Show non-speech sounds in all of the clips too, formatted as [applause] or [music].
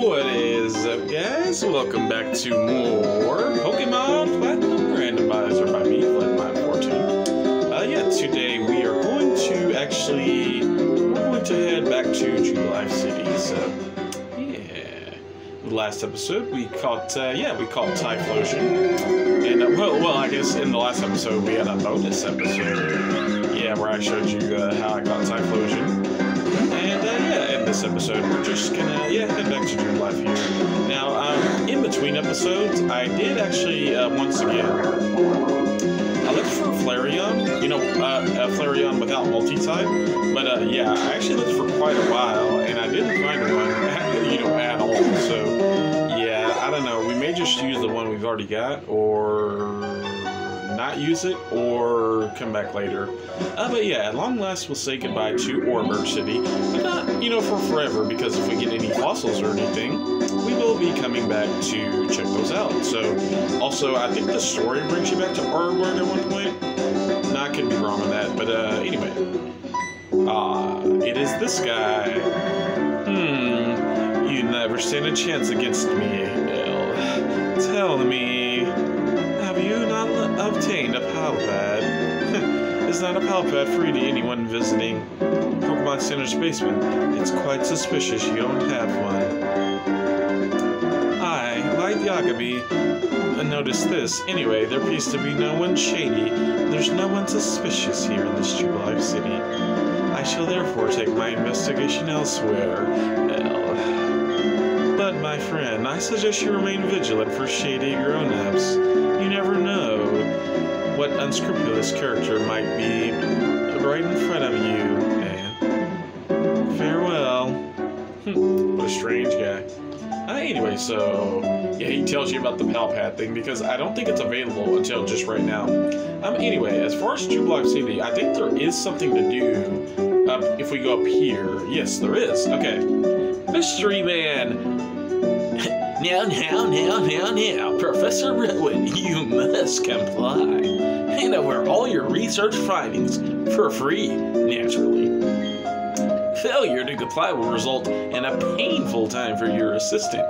What is up, guys? Welcome back to more Pokemon Platinum Randomizer by me, Platinum14. Uh, yeah, today we are going to actually, we're going to head back to Jubilife City, so, yeah. The last episode, we caught, uh, yeah, we caught Typhlosion. And, uh, well, well, I guess in the last episode, we had a bonus episode. Yeah, where I showed you uh, how I got Typhlosion. This episode, we're just gonna yeah head back to Dream Life here. Now, um, in between episodes, I did actually uh, once again I looked for Flareon. You know, uh, a Flareon without multi-type. But uh, yeah, I actually looked for quite a while, and I didn't find one. You know, at all. So yeah, I don't know. We may just use the one we've already got, or not use it or come back later. Uh, but yeah, at long last, we'll say goodbye to Oreburgh City, but not, you know, for forever, because if we get any fossils or anything, we will be coming back to check those out. So, also, I think the story brings you back to Oreburgh at one point. No, I could be wrong on that, but uh, anyway. Ah, it is this guy. Hmm, you never stand a chance against me. Tell me, not obtained a Pal Pad? [laughs] is not a Pal Pad free to anyone visiting Pokemon Center's basement? It's quite suspicious you don't have one. I, like Yagami, uh, noticed this. Anyway, there appears to be no one shady. There's no one suspicious here in this Jubilife City. I shall therefore take my investigation elsewhere. L. But, my friend, I suggest you remain vigilant for shady grown-ups. You never know what unscrupulous character might be right in front of you. And farewell. what a strange guy. Uh, anyway, so yeah, he tells you about the Pal Pad thing because I don't think it's available until just right now. Um, anyway, as far as Jubilife City, I think there is something to do up if we go up here. Yes, there is. Okay, Mystery Man. Now, now, now, now, now, Professor Rowan, you must comply. Hand over all your research findings for free, naturally. Failure to comply will result in a painful time for your assistant.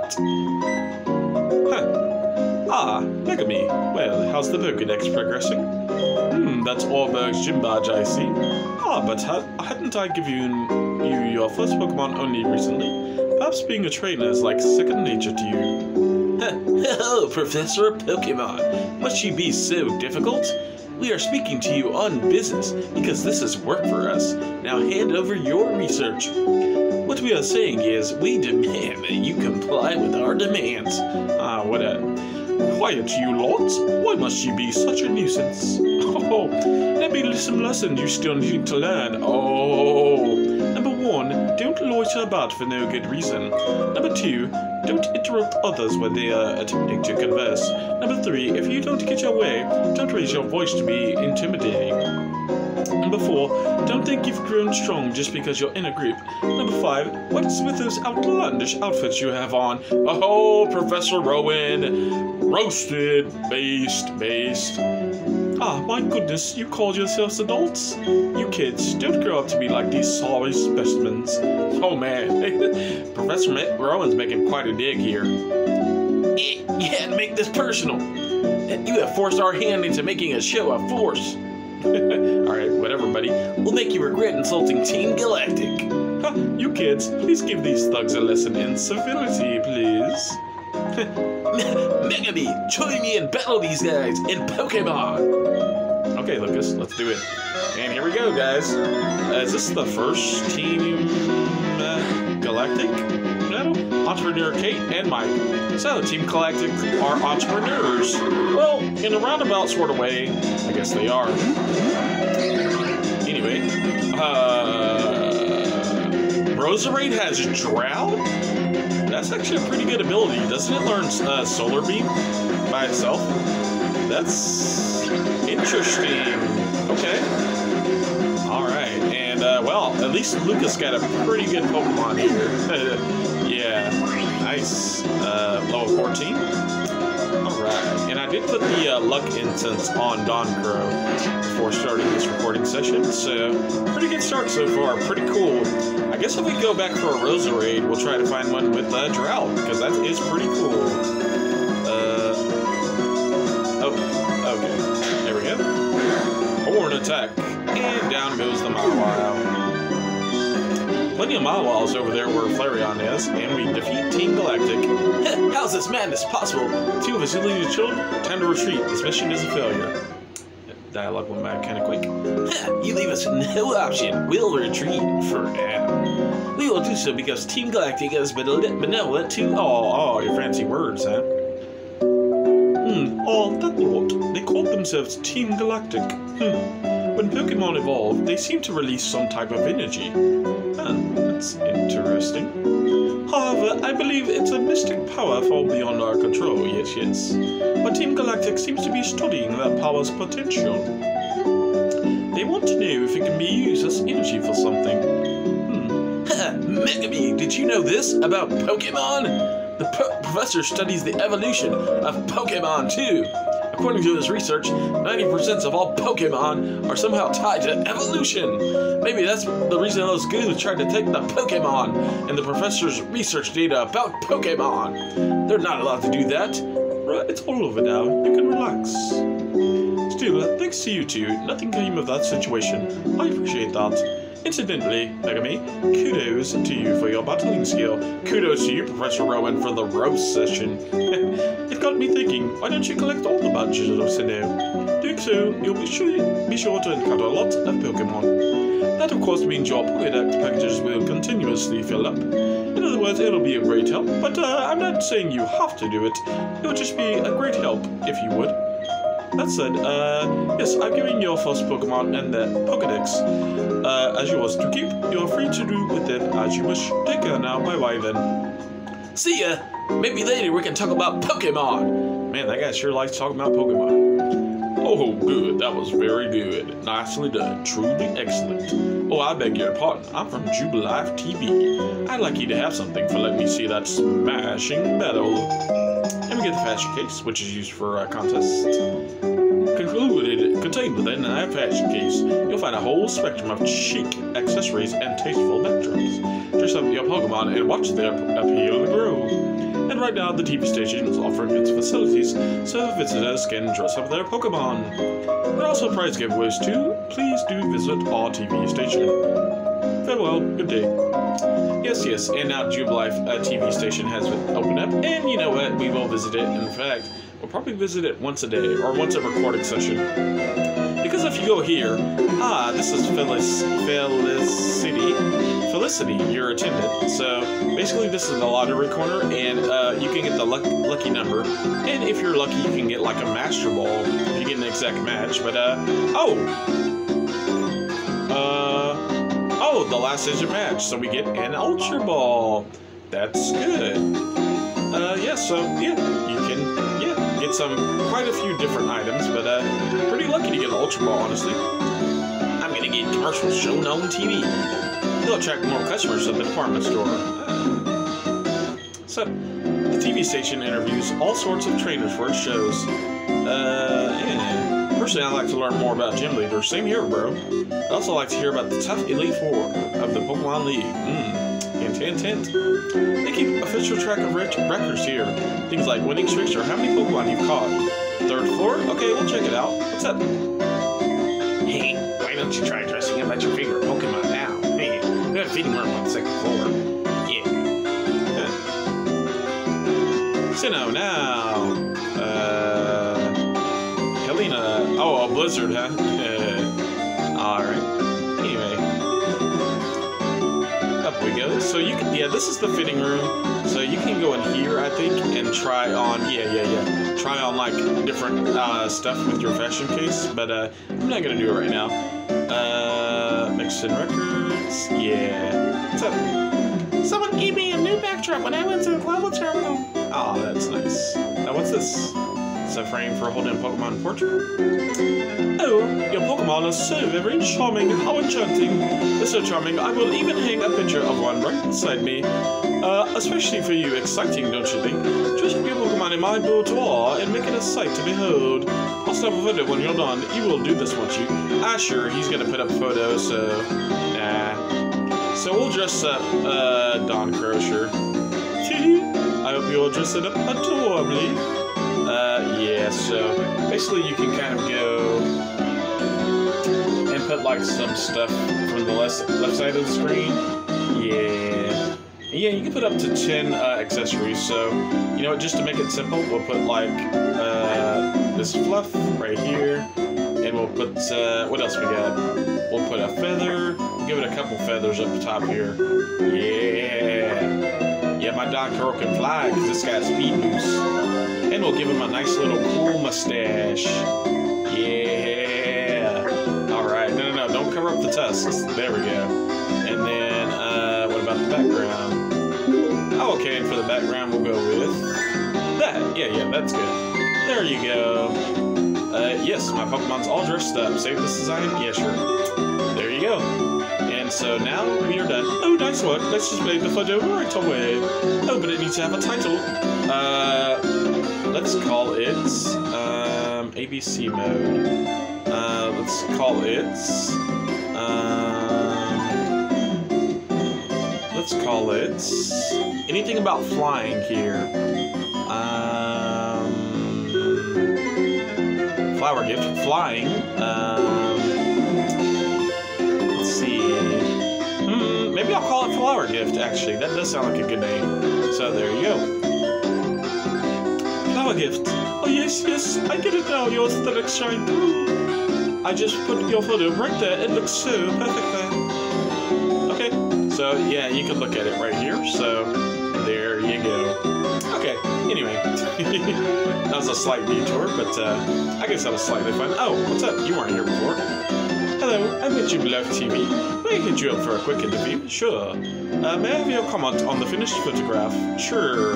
Huh. Ah, look at me. Well, how's the Pokedex progressing? Hmm, that's Oreburgh's gym badge, I see. Ah, but ha hadn't I given you your first Pokemon only recently? Perhaps being a trainer is like second nature to you. [laughs] Hello, Professor of Pokemon. Must she be so difficult? We are speaking to you on business because this is work for us. Now hand over your research. What we are saying is we demand that you comply with our demands. Ah, what a quiet you lot. Why must she be such a nuisance? [laughs] Oh, let me some lessons you still need to learn. Oh, number one, don't loiter about for no good reason. Number two, don't interrupt others when they are attempting to converse. Number three, if you don't get your way, don't raise your voice to be intimidating. Number four, don't think you've grown strong just because you're in a group. Number five, what's with those outlandish outfits you have on? Oh, Professor Rowan. Roasted, based, based. Ah, my goodness, you call yourselves adults? You kids, don't grow up to be like these sorry specimens. Oh man, [laughs] Professor Rowan's making quite a dig here. Eh, You had to make this personal. You have forced our hand into making a show of force. [laughs] Alright, whatever, buddy. We'll make you regret insulting Team Galactic. Huh, you kids, please give these thugs a lesson in civility, please. [laughs] Megami, join me and battle these guys in Pokemon! Okay, Lucas, let's do it. And here we go, guys. Uh, is this the first Team uh, Galactic? Entrepreneur Kate and Mike. So, Team Galactic are entrepreneurs. Well, in a roundabout sort of way, I guess they are. Anyway, uh, Roserade has Drought? That's actually a pretty good ability. Doesn't it learn uh, Solar Beam by itself? That's interesting. Okay. Alright, and uh, well, at least Lucas got a pretty good Pokemon here. [laughs] yeah, nice. Uh, level 14. Alright, and I did put the uh, luck incense on Don Crow before starting this recording session, so pretty good start so far. Pretty cool. I guess if we go back for a Roserade, we'll try to find one with uh, Drought, because that is pretty cool. Uh, oh, okay. There we go. Horn attack. And down goes the Mawile. Plenty of Mawiles over there where Flareon is, and we defeat Team Galactic. [laughs] How's this madness possible? Two of his illegal children? Time to retreat. This mission is a failure. Dialogue went back kind of quick. [laughs] you leave us no option. We'll retreat for now. We will do so because Team Galactic has been benevolent to all. Oh, your fancy words, huh? Hmm, oh, that lot. They called themselves Team Galactic. Hmm. When Pokemon evolve, they seem to release some type of energy. Huh, that's interesting. However, I believe it's a mystic power far beyond our control, yes, yes. But Team Galactic seems to be studying that power's potential. They want to know if it can be used as energy for something. Hmm. [laughs] Megami, did you know this about Pokemon? The po professor studies the evolution of Pokemon too. According to his research, 90% of all Pokemon are somehow tied to evolution. Maybe that's the reason those goons tried to take the Pokemon and the professor's research data about Pokemon. They're not allowed to do that. Right, it's all over now. You can relax. Still, thanks to you two, nothing came of that situation. I appreciate that. Incidentally, Megami, kudos to you for your battling skill. Kudos to you, Professor Rowan, for the roast session. [laughs] it got me thinking, why don't you collect all the badges of Sinnoh? Doing so, you'll be sure, be sure to encounter a lot of Pokemon. That of course means your Pokedex packages will continuously fill up. In other words, it'll be a great help, but uh, I'm not saying you have to do it. It would just be a great help if you would. That said, uh, yes, I'm giving your first Pokemon and the Pokedex uh, as yours to keep. You're free to do with it as you wish. Take care now. Bye bye then. See ya. Maybe later we can talk about Pokemon. Man, that guy sure likes talking about Pokemon. Oh, good. That was very good. Nicely done. Truly excellent. Oh, I beg your pardon. I'm from Jubilife TV. I'd like you to have something for letting me see that smashing battle. Get the fashion case, which is used for uh, contests. Concluded, contained within that fashion case, you'll find a whole spectrum of chic accessories and tasteful backdrops. Dress up your Pokemon and watch their appeal grow. And right now, the TV station is offering its facilities so visitors can dress up their Pokemon. There are also prize giveaways too. Please do visit our TV station. Farewell, good day. Yes, yes, and now Jubilife uh, TV station has opened up, and you know what? We will visit it. In fact, we'll probably visit it once a day or once a recording session. Because if you go here, ah, this is Phyllis, Felicity, Felicity, your attendant. So basically, this is the lottery corner, and uh, you can get the luck, lucky number. And if you're lucky, you can get like a master ball if you get an exact match. But uh, oh, uh. Oh, the last digit match, so we get an Ultra Ball. That's good. Uh, yeah, so, yeah, you can, yeah, get some, quite a few different items, but, uh, pretty lucky to get an Ultra Ball, honestly. I'm gonna get commercials shown on TV. They'll attract more customers at the department store. So, the TV station interviews all sorts of trainers for its shows. Uh. Personally, I'd like to learn more about gym leaders. Same here, bro. I'd also like to hear about the tough Elite Four of the Pokemon League. Mmm. Hint, hint, hint. They keep official track of records here. Things like winning streaks or how many Pokemon you've caught. Third floor? Okay, we'll check it out. What's up? Hey, why don't you try dressing up as your favorite Pokemon now? Hey, we have a feeding room on the second floor. Yeah. [laughs] Sinnoh now. Uh... blizzard, huh? [laughs] Alright. Anyway. Up we go. So you can, yeah, this is the fitting room. So you can go in here, I think, and try on, yeah, yeah, yeah. Try on, like, different uh, stuff with your fashion case. But uh, I'm not going to do it right now. Uh, mixing records. Yeah. What's up? Someone gave me a new backdrop when I went to the global terminal. Oh, that's nice. Now, what's this? A frame for holding a Pokemon portrait. Oh, your Pokemon is so very charming. How enchanting. So charming, I will even hang a picture of one right beside me. Uh, especially for you, exciting, don't you think? Just your Pokemon in my boudoir and make it a sight to behold. I'll snap a photo when you're done. You will do this, won't you? Ah, sure, he's gonna put up photos, so... Nah. So we'll dress up, uh, Don Crusher. [laughs] I hope you'll dress it up adorably. Uh, yeah, so basically you can kind of go and put like some stuff from the left, left side of the screen. Yeah. Yeah, you can put up to 10 uh, accessories, so, you know what, just to make it simple, we'll put like, uh, this fluff right here, and we'll put, uh, what else we got? We'll put a feather, give it a couple feathers up the top here. Yeah. Yeah, my Don Curl can fly, because this guy's speed boost. And we'll give him a nice little cool mustache. Yeah. Alright, no, no, no, don't cover up the tusks. There we go. And then, uh, what about the background? Oh, okay, and for the background, we'll go with that. Yeah, yeah, that's good. There you go. Uh, yes, my Pokemon's all dressed up. Save this design? Yeah, sure. There you go. And so now we are done. Oh, nice one. Let's just make the photo right away. Oh, but it needs to have a title. Uh, let's call it um, ABC mode. Uh, let's call it. Um, let's call it anything about flying here. Um, flower gift, flying. Um, let's see. Hmm, maybe I'll call it flower gift. Actually, that does sound like a good name. So there you go. Flower gift. Oh yes, yes, I get it now. Your aesthetics shine through. I just put your photo right there. It looks so perfect there. Okay, so yeah, you can look at it right here. So there you go. Okay, anyway, [laughs] that was a slight detour, but uh, I guess that was slightly fun. Oh, what's up? You weren't here before. Hello, I'm at Jubilife TV. May I hit you up for a quick interview? Sure. Uh, may I have your comment on the finished photograph? Sure.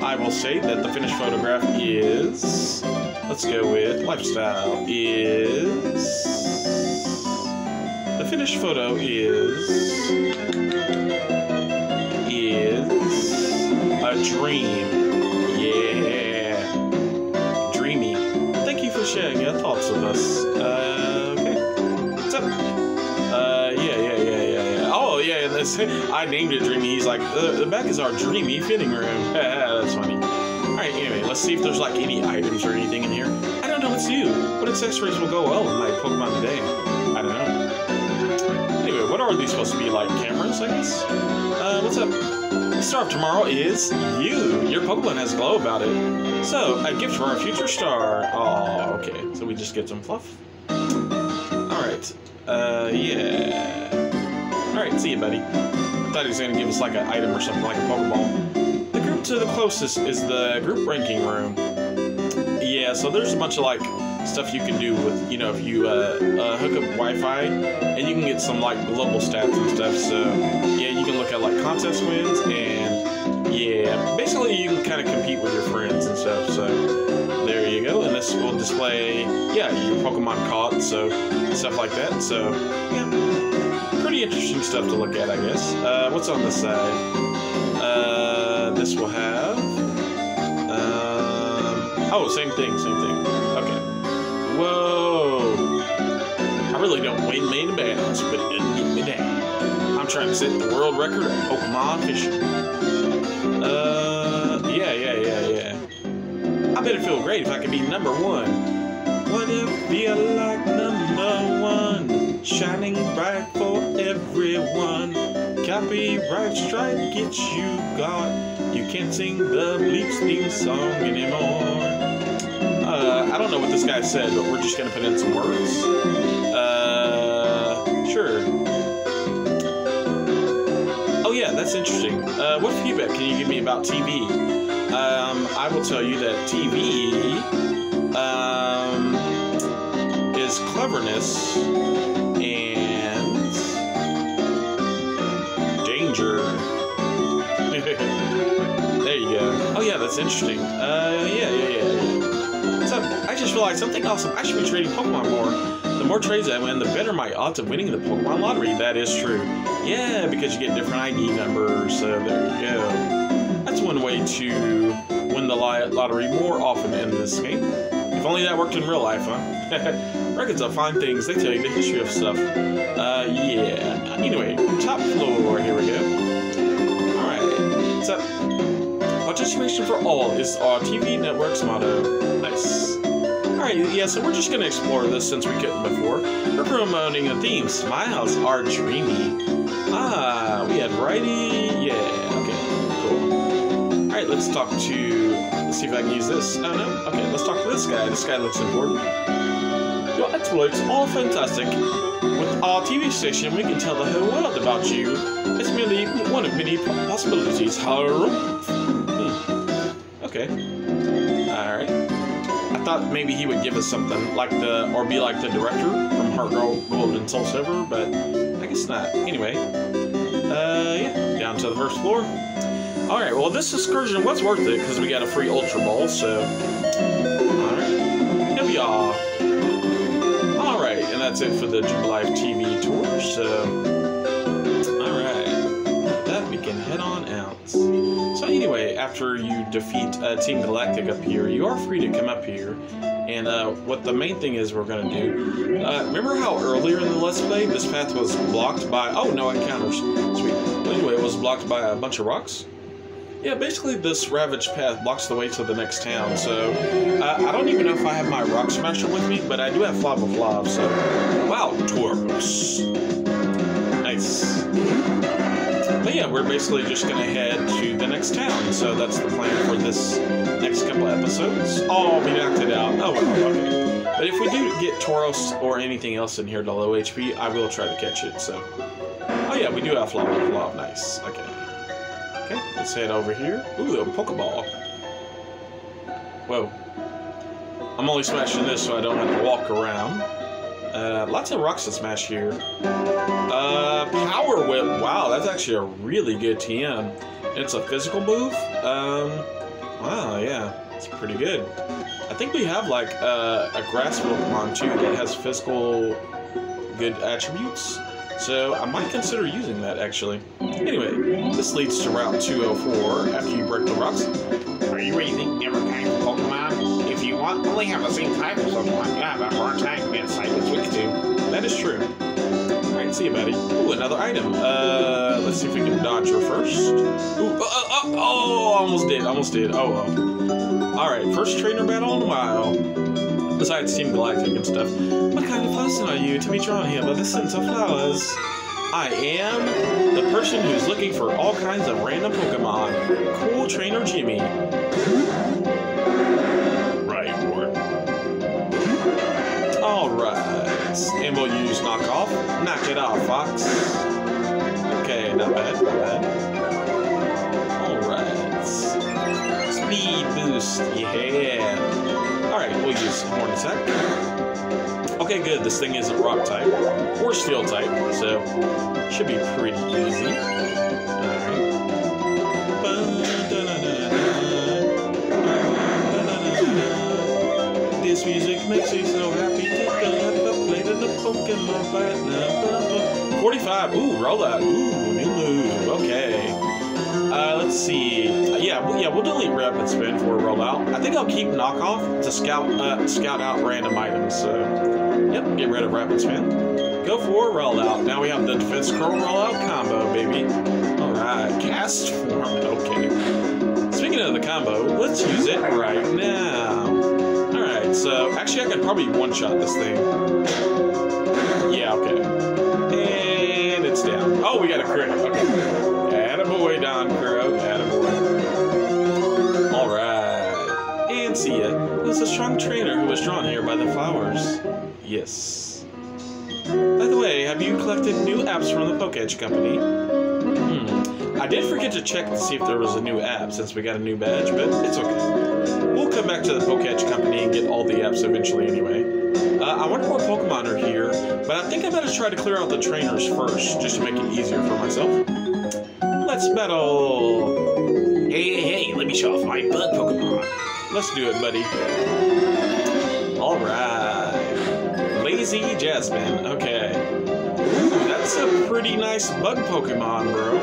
I will say that the finished photograph is. Let's go with lifestyle. Is. The finished photo is. Is. A dream. Yeah. Dreamy. Thank you for sharing your thoughts with us. Uh, okay. What's up? This, I named it Dreamy. He's like, the, the back is our dreamy fitting room. [laughs] That's funny. Alright, anyway, let's see if there's like any items or anything in here. I don't know, it's you. What accessories will go well with my Pokemon today? I don't know. Anyway, what are these supposed to be, like cameras, I guess? Uh, what's up? Star of tomorrow is you. Your Pokemon has glow about it. So, a gift for our future star. Oh, okay. So we just get some fluff. Alright. Uh, yeah. Alright, see you, buddy. I thought he was gonna give us like an item or something, like a Pokeball. The group to the closest is the group ranking room. Yeah, so there's a bunch of like stuff you can do with, you know, if you uh, uh, hook up Wi-Fi, and you can get some like global stats and stuff. So yeah, you can look at like contest wins, and yeah, basically you can kind of compete with your friends and stuff. So there you go, and this will display, yeah, your Pokemon caught, so stuff like that. So yeah, pretty interesting stuff to look at, I guess. Uh, what's on this side? Uh, this will have. Um, oh, same thing, same thing. Okay. Whoa. I really don't win main battles, but it doesn't get me down. I'm trying to set the world record of Pokemon fishing. Uh, yeah, yeah, yeah, yeah. I bet it feel great if I could be number one. What if feel like number one? Shining bright for everyone. Copyright strike gets you got. You can't sing the Bleach theme song anymore. Uh, I don't know what this guy said, but we're just gonna put in some words. Uh, sure. Oh yeah, that's interesting. Uh, what feedback can you give me about TV? Um, I will tell you that TV um, is cleverness [laughs] there you go. Oh yeah, that's interesting. Uh, yeah, yeah, yeah. So I just realized something awesome. I should be trading Pokemon more. The more trades I win, the better my odds of winning the Pokemon lottery. That is true. Yeah, because you get different ID numbers. So there you go. That's one way to win the lottery more often in this game. If only that worked in real life, huh? [laughs] Records are fine things, they tell you the history of stuff. Uh, yeah. Anyway, top floor, here we go. All is our TV network's motto. Nice. Alright, yeah, so we're just gonna explore this since we couldn't before. We're promoting a theme, Smiles Are Dreamy. Ah, we had righty, yeah, okay, cool. Alright, let's talk to, let's see if I can use this. Oh no, okay, let's talk to this guy. This guy looks important. Your exploits are fantastic. With our TV station, we can tell the whole world about you. It's merely one of many possibilities. Hmm. Okay. Alright. I thought maybe he would give us something like the, or be like the director from Heart Gold, and Soul Silver, but I guess not. Anyway. Uh, yeah, down to the first floor. Alright, well this excursion was worth it because we got a free Ultra Ball, so... Alright. Here we are Alright, and that's it for the Jubilife TV tour. So, alright. that, we can head on out. Anyway, after you defeat uh, Team Galactic up here, you are free to come up here. And uh, what the main thing is we're going to do, uh, remember how earlier in the Let's Play this path was blocked by, oh, no encounters, sweet. Well, anyway, it was blocked by a bunch of rocks. Yeah, basically this ravaged path blocks the way to the next town, so uh, I don't even know if I have my Rock Smasher with me, but I do have Flop of so... Wow, Tauros. Nice. But yeah, we're basically just gonna head to the next town, so that's the plan for this next couple episodes. Oh, we knocked it out. Oh, well, okay. But if we do get Tauros or anything else in here to low HP, I will try to catch it, so... Oh yeah, we do have Flop of Love, nice. Okay. Okay, let's head over here. Ooh, a Pokeball. Whoa. I'm only smashing this so I don't have to walk around. Uh, lots of rocks to smash here. Uh, Power Whip. Wow, that's actually a really good TM. It's a physical move. Um, wow, yeah, it's pretty good. I think we have like uh, a grass Pokemon too that has physical good attributes. So I might consider using that actually. Anyway, this leads to Route 204 after you break the rocks. Are you raising different kinds of Pokemon? If you want, only have the same type of Pokemon. Yeah, but attack against Psychic Switch too. That is true. Alright, see you, buddy. Ooh, another item. Uh, let's see if we can dodge her first. Ooh, uh, uh, uh, oh, almost did, almost did. Oh, oh. Alright, first trainer battle in a while besides Team Galactic and stuff. What kind of person are you to be drawn here by the scent of flowers? I am the person who's looking for all kinds of random Pokemon. Cool Trainer Jimmy. Alright. And we'll use knockoff. Knock it off, Fox. Okay, not bad, not bad. Alright. Speed boost, yeah. Alright, we'll use Horn Attack. Okay, good. This thing isn't Rock type or Steel type, so should be pretty easy. This music makes me so now. 45. Ooh, roll out. Ooh, new move. Okay. Uh, let's see. Uh, yeah, yeah, we'll delete rapid spin for a rollout. I think I'll keep knockoff to scout uh, scout out random items. So, yep, get rid of rapid spin. Go for a rollout. Now we have the defense curl rollout combo, baby. All right, Castform. Okay. Speaking of the combo, let's use it right now. All right, so actually I could probably one shot this thing. We got a crit. Okay. Attaboy, Don Crow. Attaboy. Alright. And see ya. There's a strong trainer who was drawn here by the flowers. Yes. By the way, have you collected new apps from the Poketch Company? Hmm. I did forget to check to see if there was a new app since we got a new badge, but it's okay. We'll come back to the Poketch Company and get all the apps eventually anyway. I wonder what Pokemon are here, but I think I better try to clear out the trainers first, just to make it easier for myself. Let's battle! Hey, hey, hey, let me show off my bug Pokemon. Let's do it, buddy. Alright. Lazy Jasmine. Okay. Ooh, that's a pretty nice bug Pokemon, bro.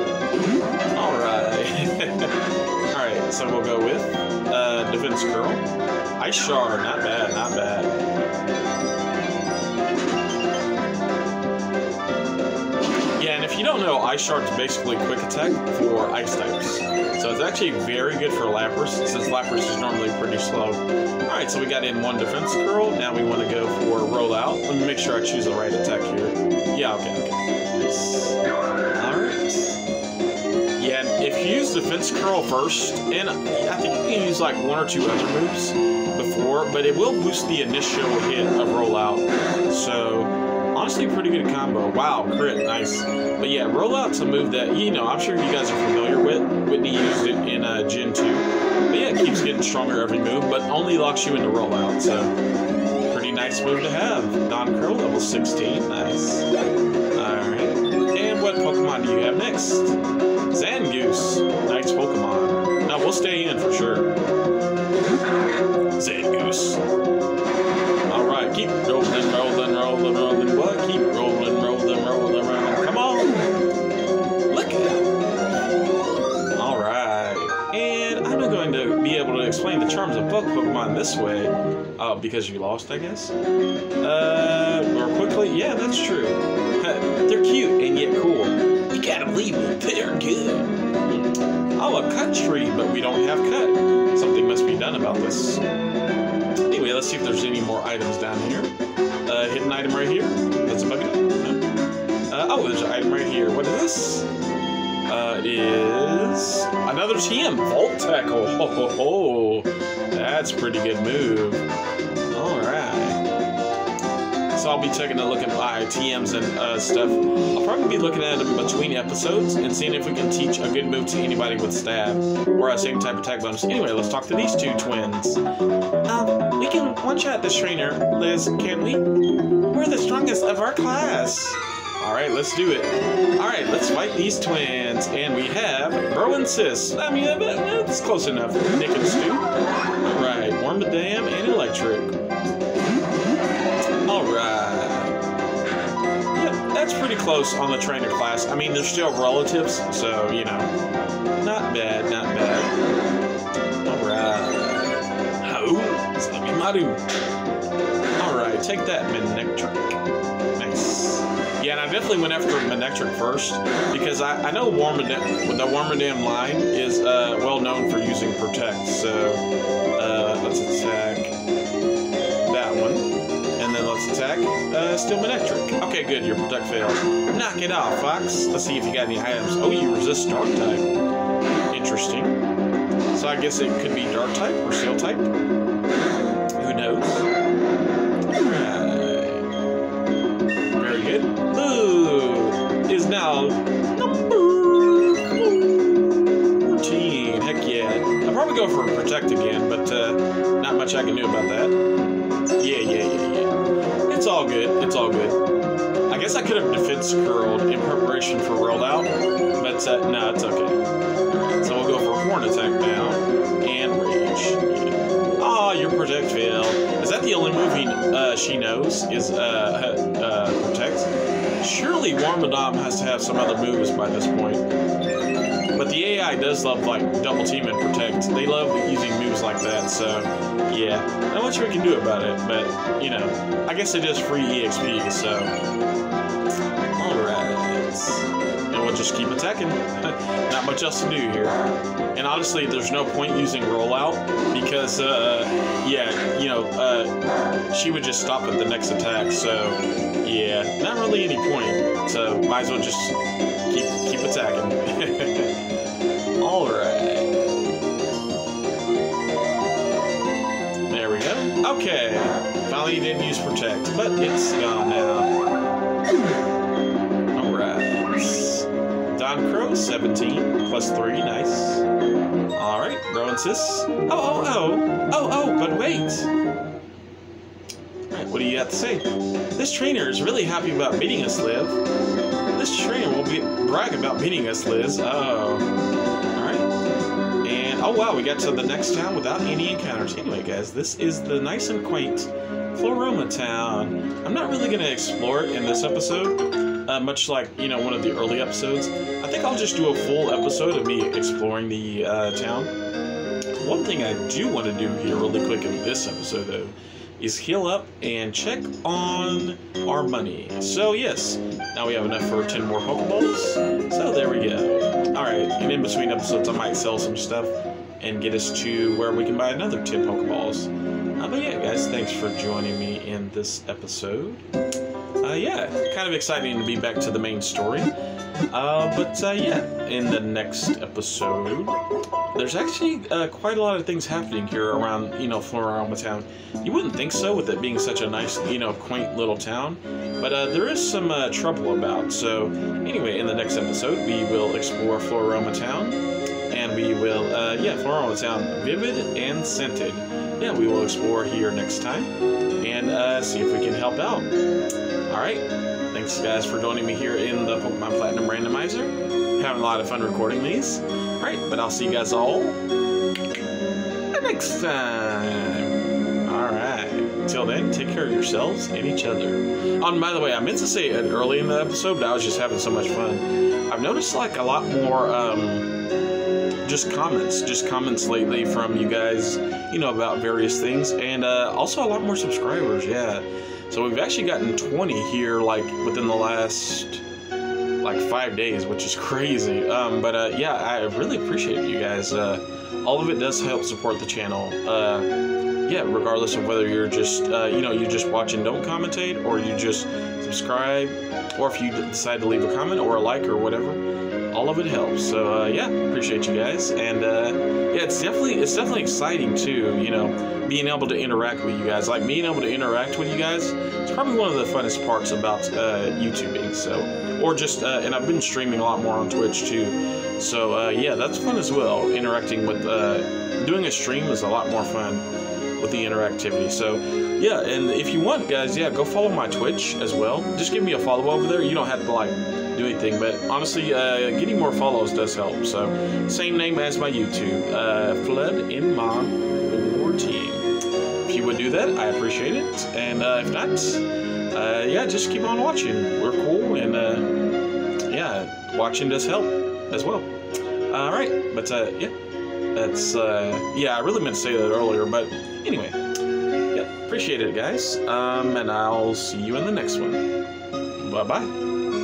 Alright. [laughs] So we'll go with uh, Defense Curl. Ice Shard, not bad, not bad. Yeah, and if you don't know, Ice Shard is basically quick attack for ice types. So it's actually very good for Lapras, since Lapras is normally pretty slow. Alright, so we got in one defense curl. Now we want to go for rollout. Let me make sure I choose the right attack here. Yeah, okay, okay. Nice. Use defense curl first, and I think you can use like one or two other moves before, but it will boost the initial hit of rollout. So honestly, pretty good combo. Wow, crit, nice. But yeah, rollout's a move that you know I'm sure you guys are familiar with. Whitney used it in uh, Gen 2. But yeah, it keeps getting stronger every move, but only locks you into rollout. So pretty nice move to have. Don Curl, level 16, nice. Alright. And what Pokemon do you have next? Zangoose. Nice Pokemon. Now we'll stay in for sure. Zangoose. Alright, keep rolling, rolling, rolling, rolling. What? Keep rolling, rolling, rolling, rolling. Come on. Look at. Alright. And I'm not going to be able to explain the charms of bug Pokemon this way. Oh, because you lost, I guess? Uh, more quickly? Yeah, that's true. They're they're good. Oh, a cut tree, but we don't have cut. Something must be done about this. Anyway, let's see if there's any more items down here. Uh, hidden item right here. That's a bucket. No. Uh, oh, there's an item right here. What is this? Uh, it is another TM Volt Tackle. [laughs] Ho ho ho! That's pretty good move. I'll be taking a look at my TMs and uh, stuff. I'll probably be looking at them between episodes and seeing if we can teach a good move to anybody with stab or a same type of attack bonus. Anyway, let's talk to these two twins. Um, we can one-shot this trainer, Liz, can't we? We're the strongest of our class. All right, let's do it. All right, let's fight these twins. And we have Bro and Sis. I mean, that's close enough. Nick and Stu. All right, close on the trainer class. I mean, they're still relatives, so, you know, not bad, not bad. All right. All right, take that, Manectric. Nice. Yeah, and I definitely went after Manectric first because I, I know Wormadam, the Wormadam line is uh, well known for using Protect. So uh, let's attack uh, Steel Manectric. Okay, good. Your Protect failed. Knock it off, Fox. Let's see if you got any items. Oh, you resist Dark type. Interesting. So I guess it could be Dark type or Steel type. Who knows? Very good. Boo is now number 14. Heck yeah. I'll probably go for protect again, but uh, not much I can do about that. Wormadam has to have some other moves by this point. But the AI does love like double team and protect. They love using moves like that. So yeah, not much we can do about it. But you know, I guess it is free EXP. So all right. And we'll just keep attacking. [laughs] Not much else to do here. And honestly, there's no point using rollout because, uh, yeah, you know, uh, she would just stop at the next attack. So, yeah, not really any point. So, might as well just keep keep attacking. [laughs] All right. There we go. Okay. Finally, didn't use protect, but it's gone now. Alright. Don Crow, 17, plus 3, nice. Alright, Bro and Sis. Oh, oh, oh, oh, oh, but wait. What do you have to say? This trainer is really happy about beating us, Liv. This trainer will be brag about beating us, Liz. Oh. Alright. And, oh wow, we got to the next town without any encounters. Anyway, guys, this is the nice and quaint Floaroma Town. I'm not really gonna explore it in this episode, uh, much like you know one of the early episodes. I think I'll just do a full episode of me exploring the uh, town. One thing I do want to do here, really quick, in this episode though, is heal up and check on our money. So yes, now we have enough for 10 more Pokeballs. So there we go. Alright, and in between episodes I might sell some stuff and get us to where we can buy another 10 Pokeballs. Uh, but yeah, guys, thanks for joining me in this episode. Uh, yeah, kind of exciting to be back to the main story. Uh, but uh, yeah, in the next episode, there's actually uh, quite a lot of things happening here around, you know, Floaroma Town. You wouldn't think so with it being such a nice, you know, quaint little town, but uh, there is some uh, trouble about. So anyway, in the next episode, we will explore Floaroma Town, and we will, yeah, Floaroma Town, vivid and scented. Yeah, we will explore here next time and see if we can help out. All right. Thanks, guys, for joining me here in the Pokemon Platinum Randomizer. Having a lot of fun recording these. All right, but I'll see you guys all next time. All right. Till then, take care of yourselves and each other. Um, by the way, I meant to say it early in the episode, but I was just having so much fun. I've noticed like a lot more um, just comments, just comments lately from you guys, you know, about various things, and uh, also a lot more subscribers. Yeah. So we've actually gotten 20 here, like within the last like five days, which is crazy. Um, but uh, yeah, I really appreciate you guys. Uh, all of it does help support the channel. Uh, yeah, regardless of whether you're just uh, you know you just watch and don't commentate, or you just subscribe, or if you decide to leave a comment or a like or whatever, all of it helps. So uh, yeah, appreciate you guys, and uh, yeah, it's definitely it's definitely exciting too. You know, being able to interact with you guys, like being able to interact with you guys, it's probably one of the funnest parts about uh, YouTubing. So, or just uh, and I've been streaming a lot more on Twitch too. So uh, yeah, that's fun as well. Interacting with uh, doing a stream is a lot more fun with the interactivity. So, yeah, and if you want, guys, yeah, go follow my Twitch as well. Just give me a follow over there. You don't have to like do anything, but honestly, uh, getting more follows does help. So, same name as my YouTube, uh, Flood in My or Team. If you would do that, I appreciate it. And uh, if not, uh, yeah, just keep on watching. We're cool, and uh, yeah, watching does help as well. All right, but uh, yeah. That's, yeah, I really meant to say that earlier, but anyway. Yeah, appreciate it, guys. Um, and I'll see you in the next one. Bye bye.